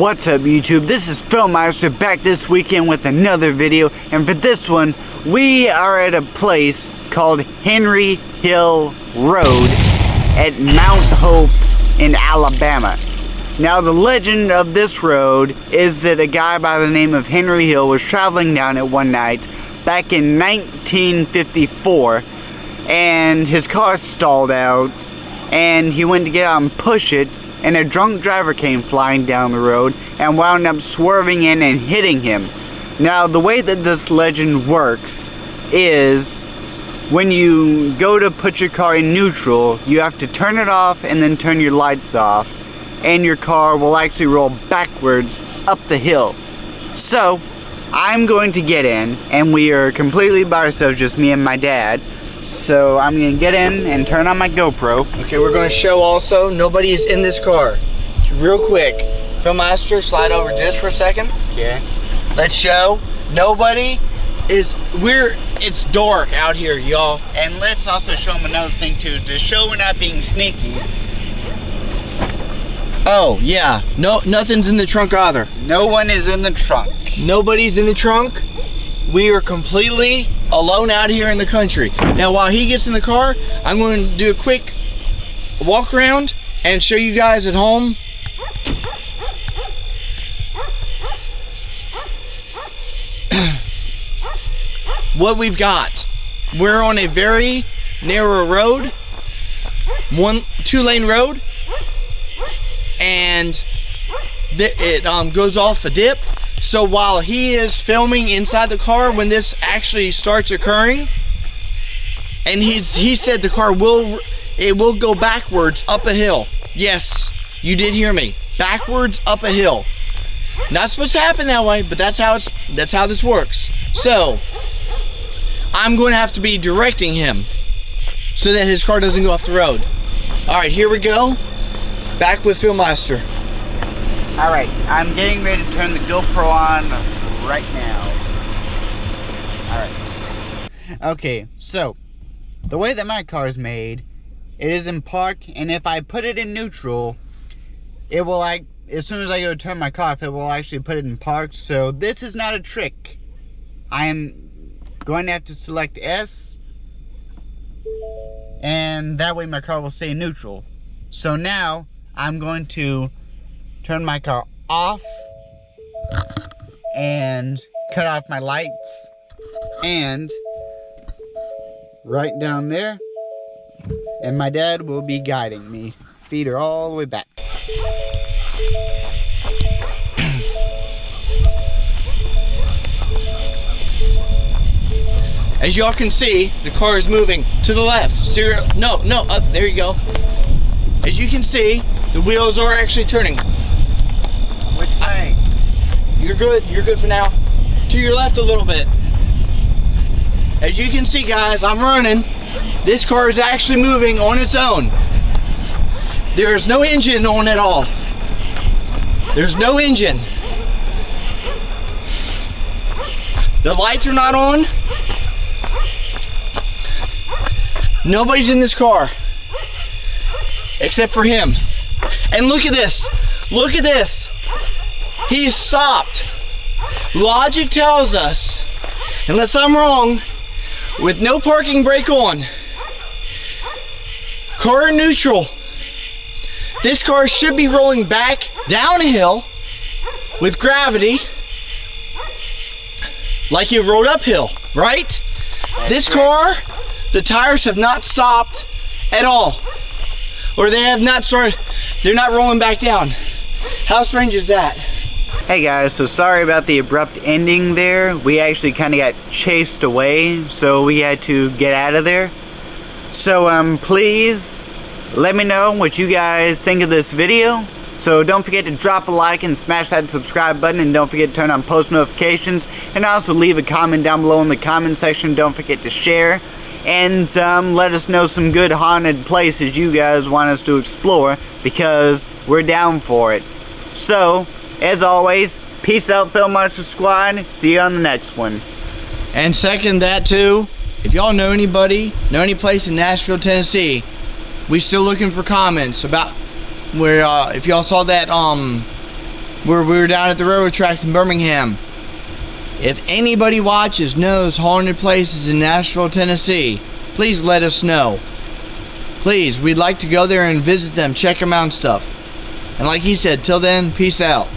What's up YouTube? This is Filmmeister back this weekend with another video and for this one we are at a place called Henry Hill Road at Mount Hope in Alabama. Now the legend of this road is that a guy by the name of Henry Hill was traveling down it one night back in 1954 and his car stalled out and he went to get um, out and push it and a drunk driver came flying down the road and wound up swerving in and hitting him. Now the way that this legend works is when you go to put your car in neutral you have to turn it off and then turn your lights off and your car will actually roll backwards up the hill. So I'm going to get in and we are completely by ourselves just me and my dad so I'm gonna get in and turn on my GoPro. Okay, we're gonna show also, nobody is in this car. Real quick, Filmmaster, slide over just for a second. Okay. Let's show, nobody is, we're, it's dark out here, y'all. And let's also show them another thing too, to show we're not being sneaky. Oh, yeah, no, nothing's in the trunk either. No one is in the trunk. Nobody's in the trunk. We are completely alone out here in the country. Now, while he gets in the car, I'm going to do a quick walk around and show you guys at home what we've got. We're on a very narrow road, one two lane road, and it um, goes off a dip so while he is filming inside the car, when this actually starts occurring, and he's he said the car will it will go backwards up a hill. Yes, you did hear me. Backwards up a hill. Not supposed to happen that way, but that's how it's that's how this works. So I'm going to have to be directing him so that his car doesn't go off the road. All right, here we go. Back with Filmmaster. Alright, I'm getting ready to turn the GoPro on right now. Alright. Okay, so, the way that my car is made, it is in park, and if I put it in neutral, it will like, as soon as I go to turn my car off, it will actually put it in park, so this is not a trick. I am going to have to select S, and that way my car will stay neutral. So now, I'm going to turn my car off and cut off my lights and right down there and my dad will be guiding me. Feet are all the way back. As y'all can see the car is moving to the left. Zero, no no up there you go. As you can see the wheels are actually turning? You're good. You're good for now. To your left a little bit. As you can see, guys, I'm running. This car is actually moving on its own. There is no engine on at all. There's no engine. The lights are not on. Nobody's in this car. Except for him. And look at this. Look at this. He's stopped. Logic tells us, unless I'm wrong, with no parking brake on, car neutral, this car should be rolling back downhill with gravity like you rode uphill, right? This car, the tires have not stopped at all. Or they have not started, they're not rolling back down. How strange is that? Hey guys, so sorry about the abrupt ending there. We actually kind of got chased away, so we had to get out of there. So um, please let me know what you guys think of this video. So don't forget to drop a like and smash that subscribe button and don't forget to turn on post notifications and also leave a comment down below in the comment section. Don't forget to share and um, let us know some good haunted places you guys want us to explore because we're down for it. So, as always, peace out, Filmmeister Squad. See you on the next one. And second that too, if y'all know anybody, know any place in Nashville, Tennessee, we still looking for comments about where uh, if y'all saw that um where we were down at the railroad tracks in Birmingham. If anybody watches knows haunted places in Nashville, Tennessee, please let us know. Please, we'd like to go there and visit them, check them out and stuff. And like he said, till then, peace out.